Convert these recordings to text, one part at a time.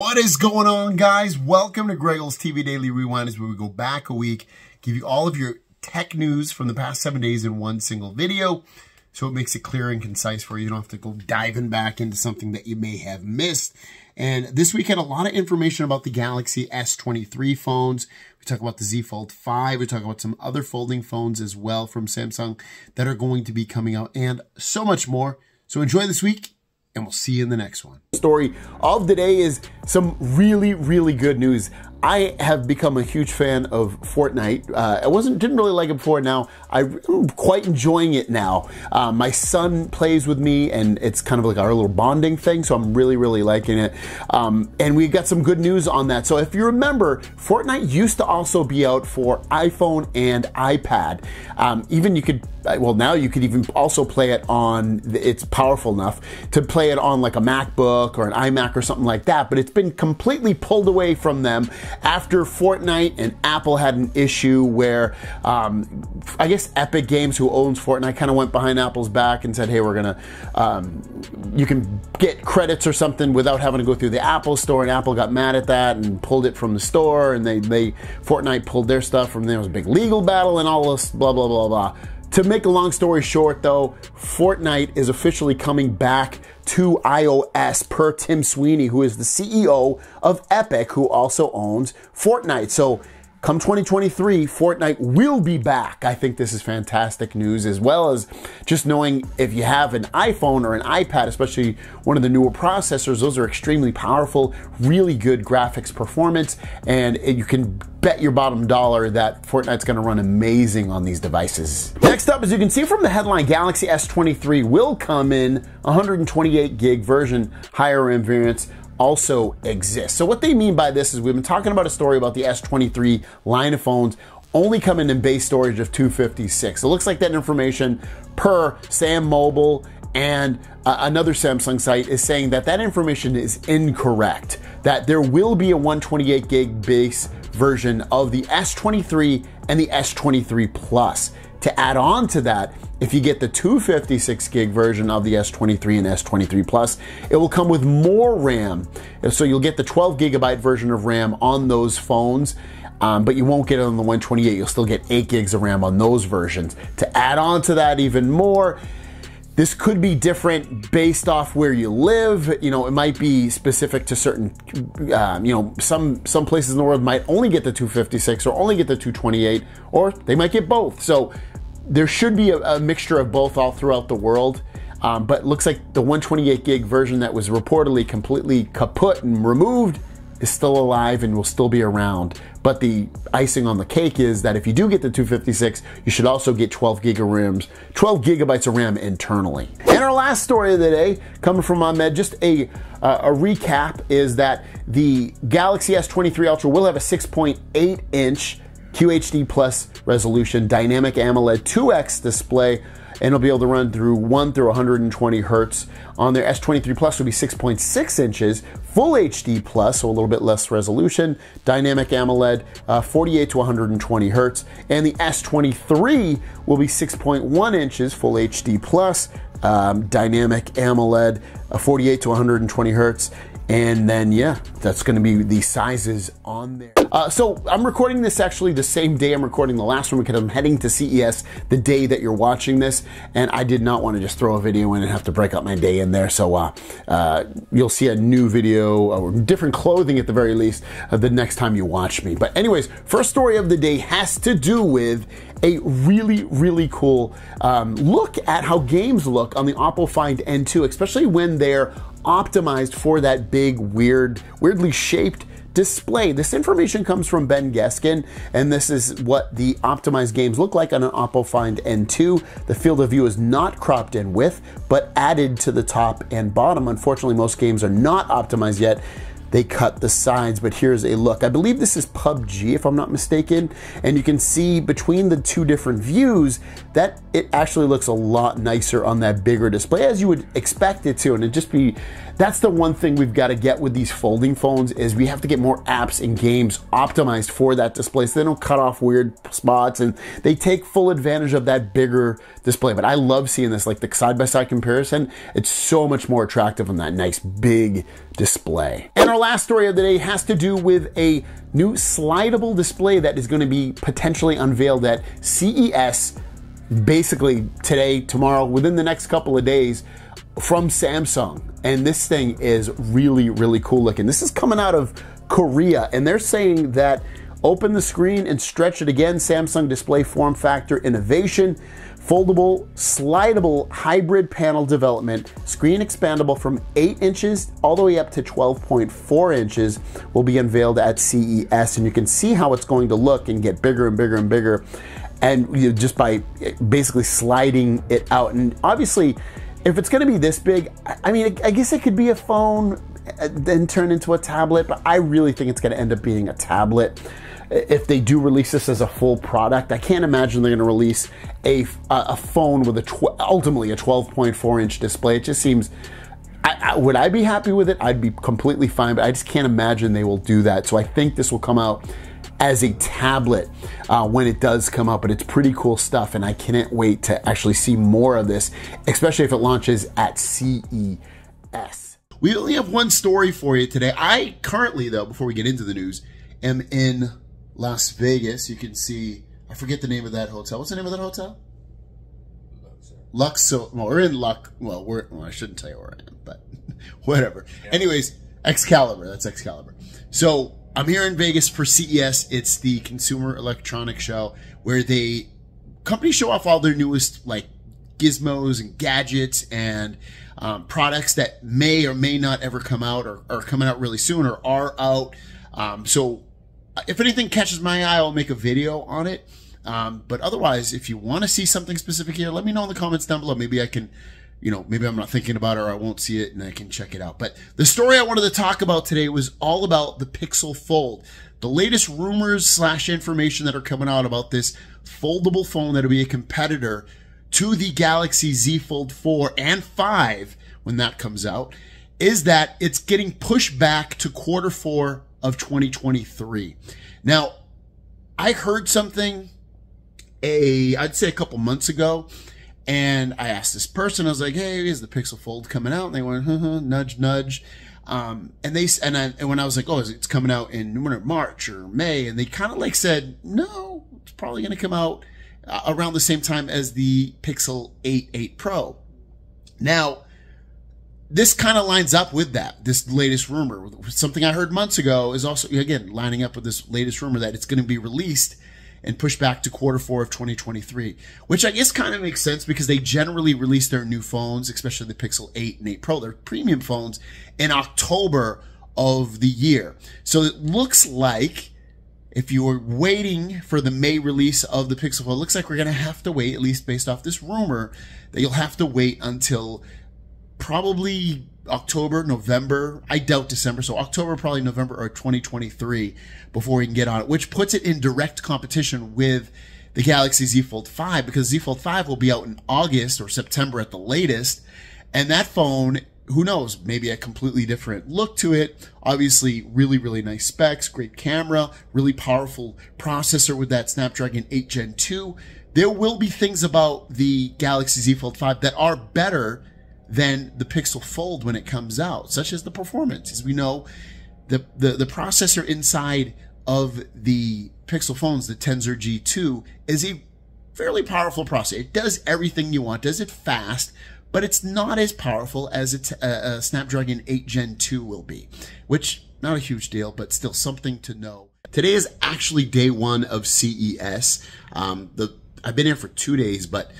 What is going on, guys? Welcome to Greggles TV Daily Rewind, is where we go back a week, give you all of your tech news from the past seven days in one single video, so it makes it clear and concise for you. You don't have to go diving back into something that you may have missed. And this week had a lot of information about the Galaxy S23 phones. We talk about the Z Fold 5. We talk about some other folding phones as well from Samsung that are going to be coming out and so much more. So enjoy this week and we'll see you in the next one. Story of the day is some really, really good news. I have become a huge fan of Fortnite. Uh, I wasn't didn't really like it before. Now I'm quite enjoying it now. Uh, my son plays with me, and it's kind of like our little bonding thing. So I'm really, really liking it. Um, and we got some good news on that. So if you remember, Fortnite used to also be out for iPhone and iPad. Um, even you could well now you could even also play it on. It's powerful enough to play it on like a MacBook or an iMac or something like that. But it's been completely pulled away from them after Fortnite and Apple had an issue where um, I guess Epic Games, who owns Fortnite, kind of went behind Apple's back and said, "Hey, we're gonna um, you can get credits or something without having to go through the Apple Store." And Apple got mad at that and pulled it from the store, and they they Fortnite pulled their stuff from there. It was a big legal battle and all this blah blah blah blah. To make a long story short, though, Fortnite is officially coming back to iOS per Tim Sweeney, who is the CEO of Epic, who also owns Fortnite. So come 2023, Fortnite will be back. I think this is fantastic news, as well as just knowing if you have an iPhone or an iPad, especially one of the newer processors, those are extremely powerful, really good graphics performance, and you can bet your bottom dollar that Fortnite's gonna run amazing on these devices. Next up, as you can see from the headline, Galaxy S23 will come in 128 gig version, higher variants, also exist. So what they mean by this is we've been talking about a story about the S23 line of phones only coming in base storage of 256. It looks like that information per Sam Mobile and uh, another Samsung site is saying that that information is incorrect. That there will be a 128 gig base version of the S23 and the S23 Plus. To add on to that, if you get the 256 gig version of the S23 and S23 Plus, it will come with more RAM. So you'll get the 12 gigabyte version of RAM on those phones. Um, but you won't get it on the 128. You'll still get 8 gigs of RAM on those versions. To add on to that even more, this could be different based off where you live. You know, it might be specific to certain, um, you know, some some places in the world might only get the 256 or only get the 228, or they might get both. So there should be a, a mixture of both all throughout the world. Um, but looks like the 128 gig version that was reportedly completely kaput and removed is still alive and will still be around. But the icing on the cake is that if you do get the 256, you should also get 12 gig of RAM, 12 gigabytes of RAM internally. And our last story of the day, coming from Ahmed, just a uh, a recap is that the Galaxy S23 Ultra will have a 6.8 inch QHD plus resolution, dynamic AMOLED 2X display, and it'll be able to run through 1 through 120 hertz. On their S23 Plus it'll be 6.6 inches, full HD plus, so a little bit less resolution, dynamic AMOLED, uh, 48 to 120 hertz, and the S23 will be 6.1 inches, full HD plus, um, dynamic AMOLED, uh, 48 to 120 hertz, and then, yeah, that's to be the sizes on there. Uh, so I'm recording this actually the same day I'm recording the last one because I'm heading to CES the day that you're watching this. And I did not want to just throw a video in and have to break up my day in there. So uh, uh, you'll see a new video or different clothing at the very least uh, the next time you watch me. But anyways, first story of the day has to do with a really, really cool um, look at how games look on the Oppo Find N2, especially when they're optimized for that big, weird, weirdly shaped display. This information comes from Ben Geskin, and this is what the optimized games look like on an Oppo Find N2. The field of view is not cropped in width, but added to the top and bottom. Unfortunately, most games are not optimized yet they cut the sides, but here's a look. I believe this is PUBG, if I'm not mistaken, and you can see between the two different views that it actually looks a lot nicer on that bigger display, as you would expect it to, and it just be, that's the one thing we've got to get with these folding phones is we have to get more apps and games optimized for that display so they don't cut off weird spots and they take full advantage of that bigger display. But I love seeing this, like the side-by-side -side comparison, it's so much more attractive on that nice big display. And our last story of the day has to do with a new slidable display that is going to be potentially unveiled at CES basically today, tomorrow, within the next couple of days from Samsung. And this thing is really, really cool looking. This is coming out of Korea, and they're saying that open the screen and stretch it again. Samsung display form factor innovation foldable, slidable hybrid panel development, screen expandable from 8 inches all the way up to 12.4 inches, will be unveiled at CES. And you can see how it's going to look and get bigger and bigger and bigger. And you just by basically sliding it out. And obviously, if it's going to be this big, I mean, I guess it could be a phone, uh, then turn into a tablet, but I really think it's going to end up being a tablet if they do release this as a full product. I can't imagine they're going to release a, a phone with a ultimately a 12.4 inch display. It just seems. I, I, would I be happy with it? I'd be completely fine, but I just can't imagine they will do that. So I think this will come out as a tablet uh, when it does come out, but it's pretty cool stuff, and I can't wait to actually see more of this, especially if it launches at CES. We only have one story for you today. I currently, though, before we get into the news, am in Las Vegas. You can see, I forget the name of that hotel. What's the name of that hotel? Luxor. Well, we're in Luck. Well, we're. Well, I shouldn't tell you where I am, but whatever. Yeah. Anyways, Excalibur. That's Excalibur. So I'm here in Vegas for CES. It's the Consumer Electronics Show where they companies show off all their newest like gizmos and gadgets and um, products that may or may not ever come out or are coming out really soon or are out. Um, so if anything catches my eye, I'll make a video on it. Um, but otherwise, if you want to see something specific here, let me know in the comments down below. Maybe I can, you know, maybe I'm not thinking about it or I won't see it and I can check it out. But the story I wanted to talk about today was all about the Pixel Fold. The latest rumors slash information that are coming out about this foldable phone that'll be a competitor to the Galaxy Z Fold 4 and 5 when that comes out is that it's getting pushed back to quarter four of 2023. Now, I heard something a I'd say a couple months ago, and I asked this person, I was like, "Hey, is the Pixel Fold coming out?" And they went, huh, nudge, nudge. Um, and they and, I, and when I was like, "Oh, it's coming out in March or May," and they kind of like said, "No, it's probably going to come out uh, around the same time as the Pixel 8 8 Pro." Now, this kind of lines up with that. This latest rumor, something I heard months ago, is also again lining up with this latest rumor that it's going to be released and pushed back to quarter four of 2023, which I guess kind of makes sense because they generally release their new phones, especially the Pixel 8 and 8 Pro, their premium phones, in October of the year. So it looks like if you were waiting for the May release of the Pixel it looks like we're going to have to wait, at least based off this rumor, that you'll have to wait until probably October, November. I doubt December. So October, probably November or 2023 before we can get on it, which puts it in direct competition with the Galaxy Z Fold 5 because Z Fold 5 will be out in August or September at the latest. And that phone, who knows, maybe a completely different look to it. Obviously, really, really nice specs, great camera, really powerful processor with that Snapdragon 8 Gen 2. There will be things about the Galaxy Z Fold 5 that are better than the Pixel Fold when it comes out, such as the performance. As we know, the, the, the processor inside of the Pixel phones, the Tensor G2, is a fairly powerful processor. It does everything you want, does it fast, but it's not as powerful as a Snapdragon 8 Gen 2 will be, which not a huge deal, but still something to know. Today is actually day one of CES. Um, the I've been here for two days, but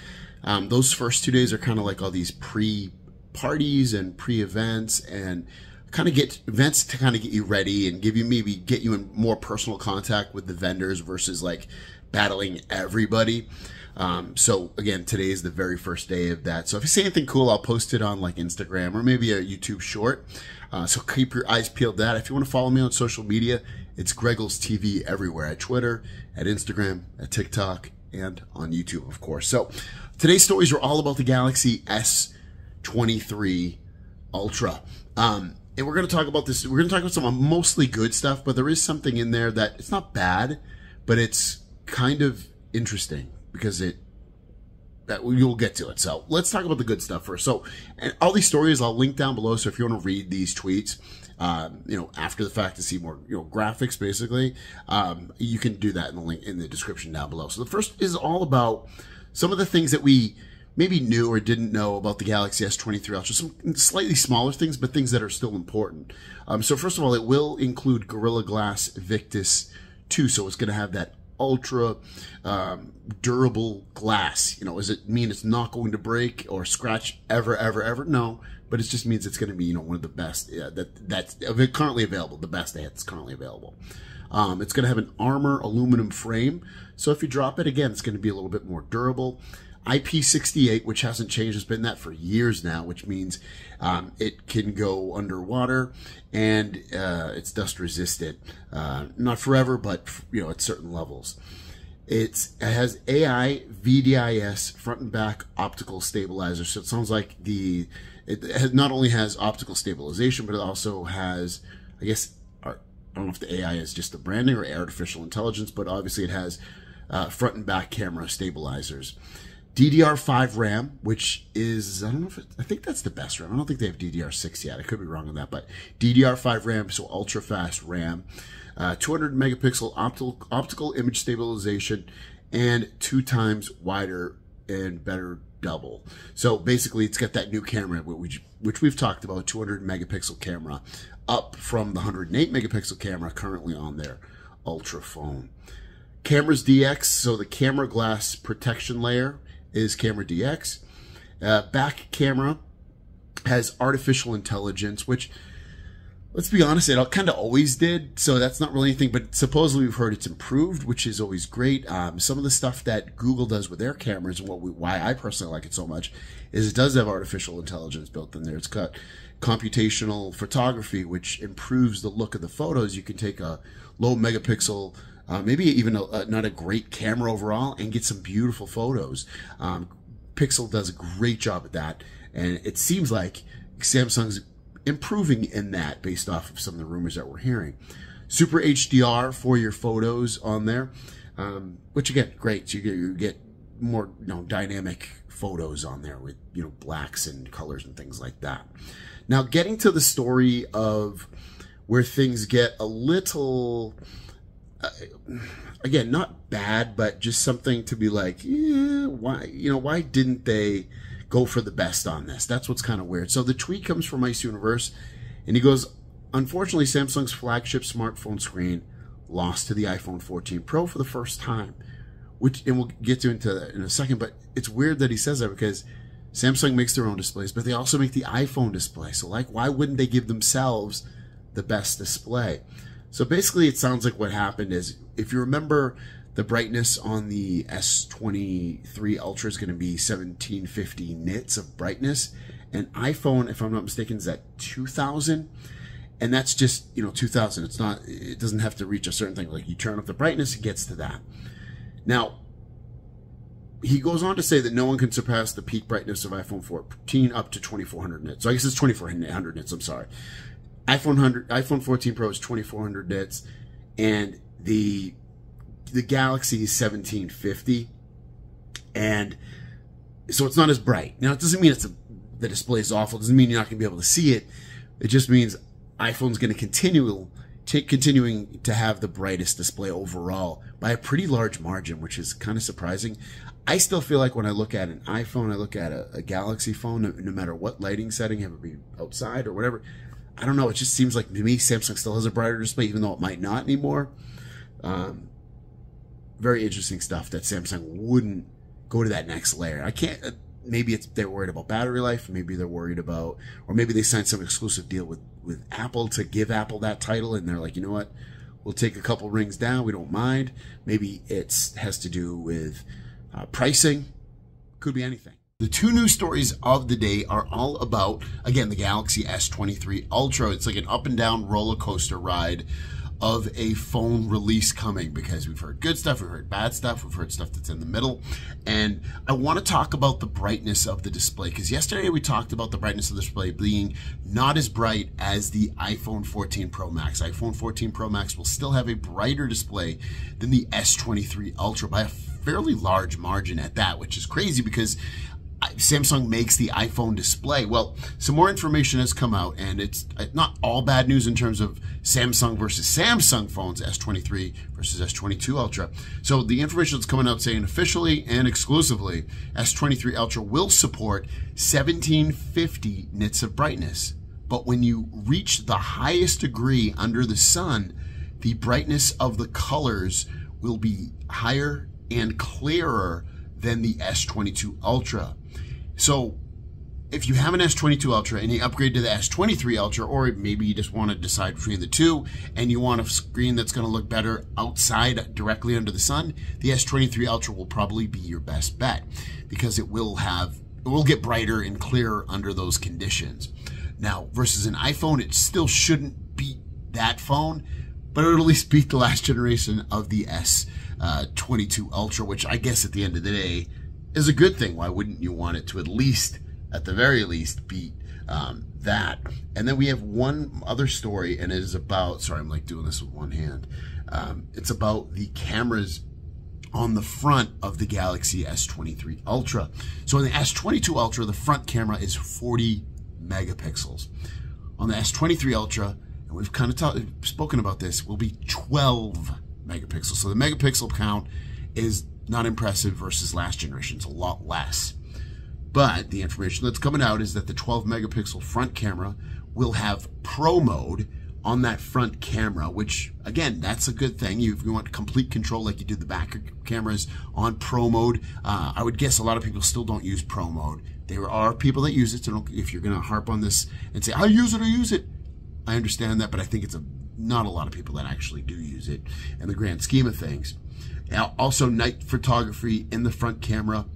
um, those first two days are kind of like all these pre parties and pre-events and kind of get events to kind of get you ready and give you maybe get you in more personal contact with the vendors versus like battling everybody. Um, so again, today is the very first day of that. So if you see anything cool, I'll post it on like Instagram or maybe a YouTube short. Uh, so keep your eyes peeled that. If you want to follow me on social media, it's Greggles TV everywhere at Twitter, at Instagram, at TikTok, and on YouTube, of course. So today's stories are all about the Galaxy S 23 Ultra. Um, and we're going to talk about this. We're going to talk about some mostly good stuff, but there is something in there that it's not bad, but it's kind of interesting because it that you'll get to it. So let's talk about the good stuff first. So, and all these stories I'll link down below. So if you want to read these tweets, um, you know, after the fact to see more, you know, graphics basically, um, you can do that in the link in the description down below. So the first is all about some of the things that we maybe knew or didn't know about the Galaxy S23 Ultra. Some slightly smaller things, but things that are still important. Um, so first of all, it will include Gorilla Glass Victus 2. So it's going to have that ultra um, durable glass. You know, does it mean it's not going to break or scratch ever, ever, ever? No, but it just means it's going to be, you know, one of the best yeah, that that's currently available, the best that's currently available. Um, it's going to have an armor aluminum frame. So if you drop it again, it's going to be a little bit more durable. IP68, which hasn't changed, has been that for years now, which means um, it can go underwater and uh, it's dust resistant. Uh, not forever, but you know at certain levels. It's, it has AI VDIS front and back optical stabilizer. So it sounds like the it not only has optical stabilization, but it also has, I guess, I don't know if the AI is just the branding or artificial intelligence, but obviously it has uh, front and back camera stabilizers. DDR5 RAM, which is, I don't know if it, I think that's the best RAM. I don't think they have DDR6 yet. I could be wrong on that, but DDR5 RAM, so ultra fast RAM, uh, 200 megapixel optical, optical image stabilization, and two times wider and better double. So basically, it's got that new camera, which, which we've talked about, 200 megapixel camera, up from the 108 megapixel camera currently on their Ultra phone. Cameras DX, so the camera glass protection layer is Camera DX. Uh, back camera has artificial intelligence, which, let's be honest, it kind of always did. So that's not really anything, but supposedly we've heard it's improved, which is always great. Um, some of the stuff that Google does with their cameras and what we, why I personally like it so much is it does have artificial intelligence built in there. It's got computational photography, which improves the look of the photos. You can take a low megapixel uh, maybe even a, a, not a great camera overall, and get some beautiful photos. Um, Pixel does a great job at that, and it seems like Samsung's improving in that based off of some of the rumors that we're hearing. Super HDR for your photos on there, um, which again, great. So you get, you get more you know dynamic photos on there with you know blacks and colors and things like that. Now, getting to the story of where things get a little uh, again, not bad, but just something to be like, yeah, why, you know, why didn't they go for the best on this? That's what's kind of weird. So the tweet comes from Ice Universe, and he goes, unfortunately, Samsung's flagship smartphone screen lost to the iPhone 14 Pro for the first time, which, and we'll get to into that in a second, but it's weird that he says that because Samsung makes their own displays, but they also make the iPhone display. So like, why wouldn't they give themselves the best display? So basically, it sounds like what happened is, if you remember, the brightness on the S23 Ultra is going to be 1750 nits of brightness, and iPhone, if I'm not mistaken, is at 2000, and that's just you know 2000. It's not. It doesn't have to reach a certain thing. Like you turn up the brightness, it gets to that. Now, he goes on to say that no one can surpass the peak brightness of iPhone 14 up to 2400 nits. So I guess it's 2400 nits. I'm sorry iPhone 100, iPhone 14 Pro is 2400 nits, and the the Galaxy is 1750, and so it's not as bright. Now it doesn't mean it's a, the display is awful. It doesn't mean you're not going to be able to see it. It just means iPhone's going to continue take continuing to have the brightest display overall by a pretty large margin, which is kind of surprising. I still feel like when I look at an iPhone, I look at a, a Galaxy phone, no, no, matter what lighting setting, have it be outside or whatever, I don't know. It just seems like to me Samsung still has a brighter display, even though it might not anymore. Um, very interesting stuff that Samsung wouldn't go to that next layer. I can't. Uh, maybe it's they're worried about battery life. Maybe they're worried about, or maybe they signed some exclusive deal with with Apple to give Apple that title, and they're like, you know what, we'll take a couple rings down. We don't mind. Maybe it has to do with uh, pricing. Could be anything. The two news stories of the day are all about, again, the Galaxy S23 Ultra. It's like an up and down roller coaster ride of a phone release coming because we've heard good stuff, we've heard bad stuff, we've heard stuff that's in the middle. And I want to talk about the brightness of the display because yesterday we talked about the brightness of the display being not as bright as the iPhone 14 Pro Max. iPhone 14 Pro Max will still have a brighter display than the S23 Ultra by a fairly large margin at that, which is crazy because Samsung makes the iPhone display. Well, some more information has come out, and it's uh, not all bad news in terms of Samsung versus Samsung phones, S23 versus S22 Ultra. So the information that's coming out saying officially and exclusively, S23 Ultra will support 1750 nits of brightness. But when you reach the highest degree under the sun, the brightness of the colors will be higher and clearer than the S22 Ultra. So if you have an S22 Ultra and you upgrade to the S23 Ultra, or maybe you just want to decide between the two and you want a screen that's going to look better outside directly under the sun, the S23 Ultra will probably be your best bet because it will have, it will get brighter and clearer under those conditions. Now, versus an iPhone, it still shouldn't beat that phone, but it'll at least beat the last generation of the S22 uh, Ultra, which I guess at the end of the day is a good thing. Why wouldn't you want it to at least, at the very least, beat um, that? And then we have one other story, and it is about, sorry, I'm like doing this with one hand. Um, it's about the cameras on the front of the Galaxy S23 Ultra. So in the S22 Ultra, the front camera is 40 megapixels. On the S23 Ultra, and we've kind of spoken about this, will be 12 megapixels. So the megapixel count is not impressive versus last generation. It's a lot less. But the information that's coming out is that the 12 megapixel front camera will have pro mode on that front camera, which again, that's a good thing. You, if you want complete control like you do the back cameras on pro mode, uh, I would guess a lot of people still don't use pro mode. There are people that use it. So if you're going to harp on this and say, I use it or use it, I understand that, but I think it's a not a lot of people that actually do use it in the grand scheme of things. Also night photography in the front camera,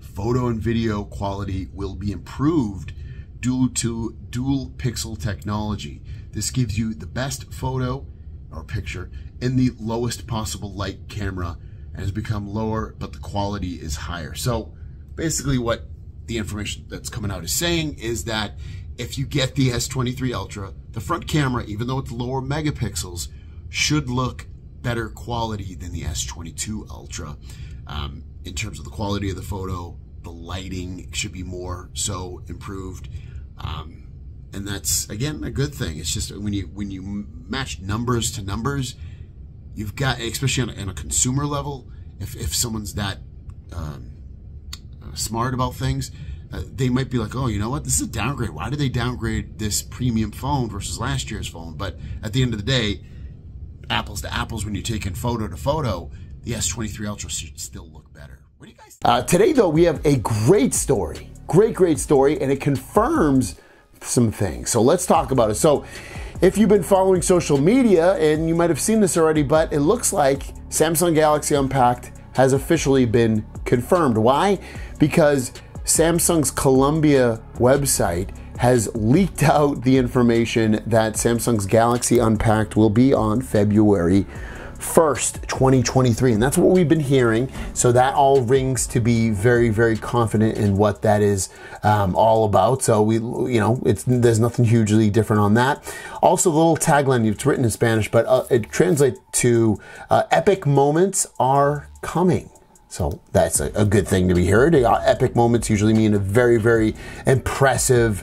photo and video quality will be improved due to dual pixel technology. This gives you the best photo or picture in the lowest possible light camera and has become lower, but the quality is higher. So basically what the information that's coming out is saying is that if you get the S23 Ultra, the front camera, even though it's lower megapixels, should look better quality than the S22 Ultra. Um, in terms of the quality of the photo, the lighting should be more so improved. Um, and that's again a good thing. It's just when you when you match numbers to numbers, you've got especially on a, on a consumer level. If if someone's that um, uh, smart about things, uh, they might be like, oh, you know what? This is a downgrade. Why did they downgrade this premium phone versus last year's phone? But at the end of the day, apples to apples, when you're taking photo to photo, the S23 Ultra should still look better. What do you guys uh, today, though, we have a great story. Great, great story, and it confirms some things. So let's talk about it. So, if you've been following social media, and you might have seen this already, but it looks like Samsung Galaxy Unpacked has officially been confirmed. Why? Because Samsung's Colombia website has leaked out the information that Samsung's Galaxy Unpacked will be on February 1st, 2023. And that's what we've been hearing. So that all rings to be very, very confident in what that is um, all about. So we, you know, it's there's nothing hugely different on that. Also, the little tagline, it's written in Spanish, but uh, it translates to uh, epic moments are coming. So that's a, a good thing to be heard. Uh, epic moments usually mean a very, very impressive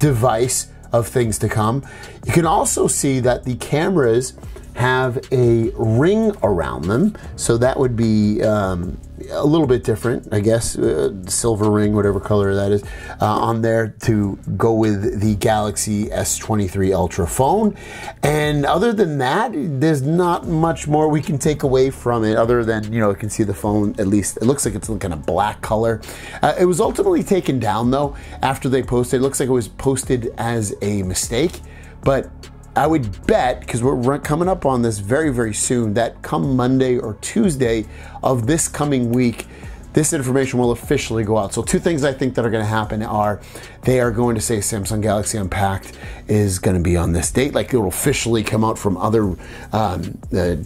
device of things to come. You can also see that the cameras have a ring around them. So that would be um, a little bit different, I guess, uh, silver ring, whatever color that is, uh, on there to go with the Galaxy S23 Ultra phone. And other than that, there's not much more we can take away from it other than, you know, you can see the phone at least, it looks like it's kind of black color. Uh, it was ultimately taken down though after they posted. It looks like it was posted as a mistake, but I would bet, because we're coming up on this very, very soon, that come Monday or Tuesday of this coming week, this information will officially go out. So, two things I think that are going to happen are they are going to say Samsung Galaxy Unpacked is going to be on this date. Like it will officially come out from other um,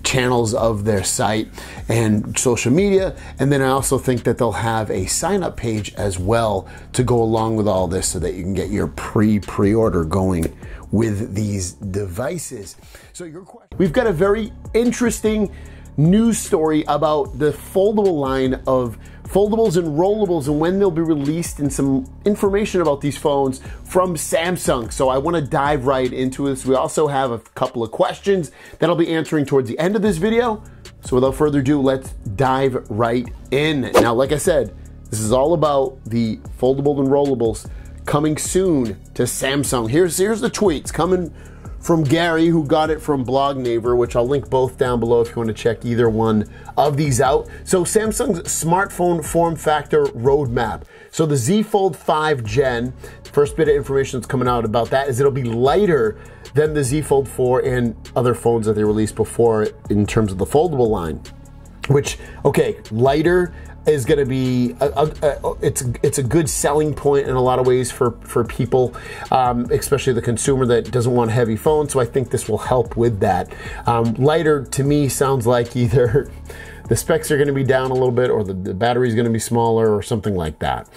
channels of their site and social media. And then I also think that they'll have a sign up page as well to go along with all this so that you can get your pre pre order going with these devices. So your question, we've got a very interesting news story about the foldable line of foldables and rollables and when they'll be released and some information about these phones from Samsung. So I want to dive right into this. We also have a couple of questions that I'll be answering towards the end of this video. So without further ado, let's dive right in. Now, like I said, this is all about the foldable and rollables coming soon to Samsung. Here's here's the tweets coming from Gary, who got it from Blog Neighbor, which I'll link both down below if you want to check either one of these out. So, Samsung's smartphone form factor roadmap. So, the Z Fold 5 Gen, first bit of information that's coming out about that is it'll be lighter than the Z Fold 4 and other phones that they released before in terms of the foldable line. Which, okay, lighter is going to be a, a, a, it's it's a good selling point in a lot of ways for for people, um, especially the consumer that doesn't want a heavy phone. So I think this will help with that. Um, lighter to me sounds like either the specs are going to be down a little bit, or the, the battery is going to be smaller, or something like that.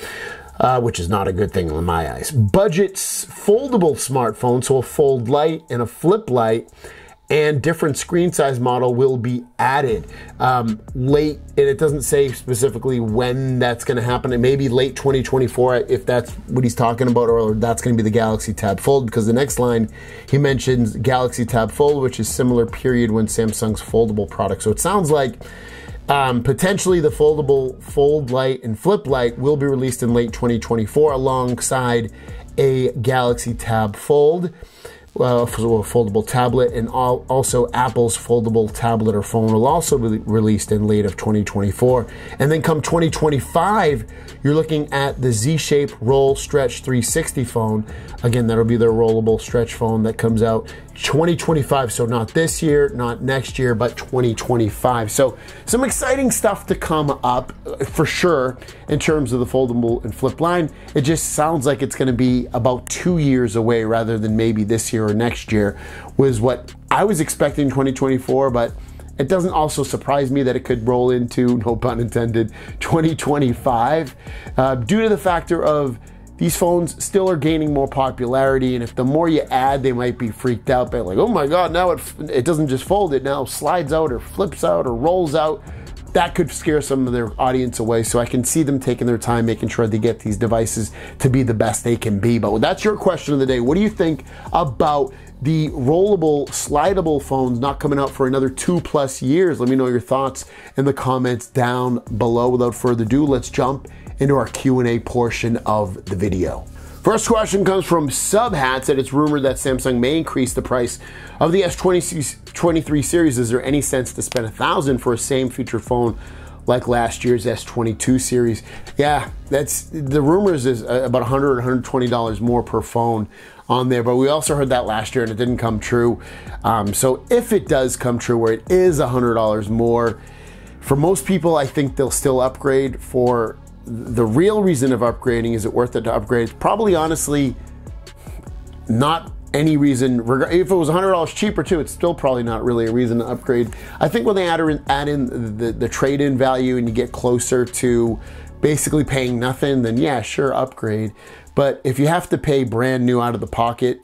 Uh, which is not a good thing in my eyes. Budget's foldable smartphone, so a fold light and a flip light and different screen size model will be added um, late and it doesn't say specifically when that's going to happen. It may be late 2024 if that's what he's talking about or that's going to be the galaxy tab fold because the next line he mentions galaxy tab fold which is similar period when samsung's foldable product. So it sounds like um, potentially the foldable fold light and flip light will be released in late 2024 alongside a galaxy tab fold uh, a foldable tablet, and also Apple's foldable tablet or phone will also be released in late of 2024. And then come 2025, you're looking at the Z-Shape Roll Stretch 360 phone. Again, that'll be their rollable stretch phone that comes out 2025. So not this year, not next year, but 2025. So some exciting stuff to come up uh, for sure in terms of the foldable and flip line. It just sounds like it's going to be about two years away rather than maybe this year or next year was what I was expecting 2024, but it doesn't also surprise me that it could roll into, no pun intended, 2025 uh, due to the factor of these phones still are gaining more popularity and if the more you add they might be freaked out by like oh my god now it, it doesn't just fold it now slides out or flips out or rolls out that could scare some of their audience away so i can see them taking their time making sure they get these devices to be the best they can be. But that's your question of the day. What do you think about the rollable slidable phones not coming out for another two plus years? Let me know your thoughts in the comments down below. Without further ado let's jump into our Q&A portion of the video. First question comes from Subhats that it's rumored that Samsung may increase the price of the S23 series. Is there any sense to spend a thousand for a same feature phone like last year's S22 series? Yeah, that's the rumors is uh, about 100 120 dollars more per phone on there. But we also heard that last year and it didn't come true. Um, so if it does come true, where it is hundred dollars more, for most people, I think they'll still upgrade for the real reason of upgrading is it worth it to upgrade? Probably honestly, not any reason. If it was $100 cheaper too, it's still probably not really a reason to upgrade. I think when they add in, add in the, the trade in value and you get closer to basically paying nothing, then yeah, sure, upgrade. But if you have to pay brand new out of the pocket,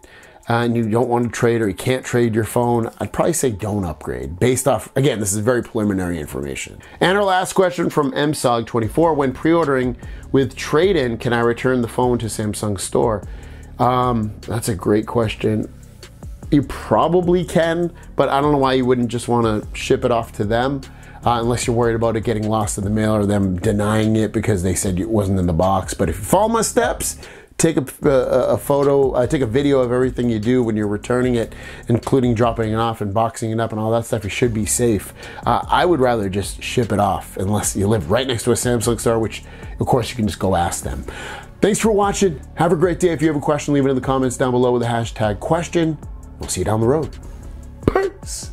and you don't want to trade or you can't trade your phone, I'd probably say don't upgrade based off, again, this is very preliminary information. And our last question from MSOG24 when pre ordering with trade in, can I return the phone to Samsung store? Um, that's a great question. You probably can, but I don't know why you wouldn't just want to ship it off to them. Uh, unless you're worried about it getting lost in the mail or them denying it because they said it wasn't in the box. But if you follow my steps, take a, a, photo, uh, take a video of everything you do when you're returning it, including dropping it off and boxing it up and all that stuff. You should be safe. Uh, I would rather just ship it off unless you live right next to a Samsung store, which of course you can just go ask them. Thanks for watching. Have a great day. If you have a question, leave it in the comments down below with the hashtag question. We'll see you down the road. Peace.